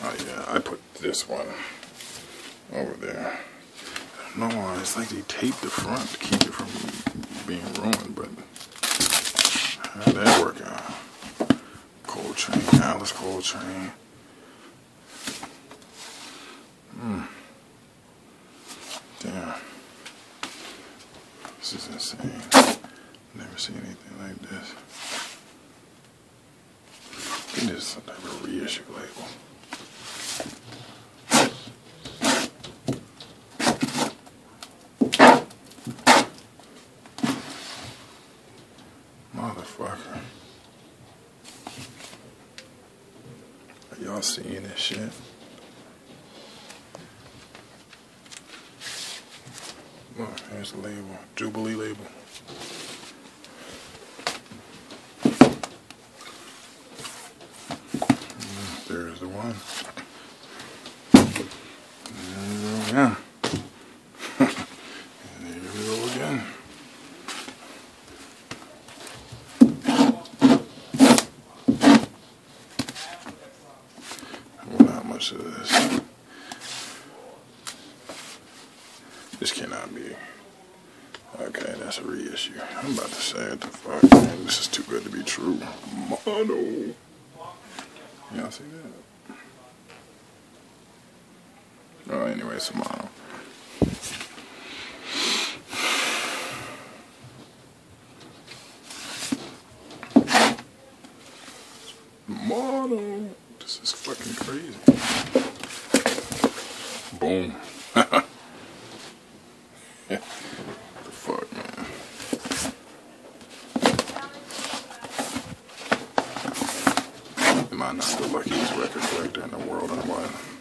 I put this one over there. No, it's like they taped the front to keep it from being ruined, but how'd that work out? Coltrane, Alice Coltrane. Hmm. Damn. This is insane. Never seen anything like this. I think this is some type of reissue label. Motherfucker. Are y'all seeing this shit? Look, there's the label. Jubilee label. Mm, There's the one. There This. This cannot be. Okay, that's a reissue. I'm about to say, what the fuck, man? This is too good to be true. Mono. Y'all see that? Oh, anyway, it's a mono. Mono. This is fucking crazy. Boom. the fuck, man. Am I not the luckiest record collector in the world? I'm player?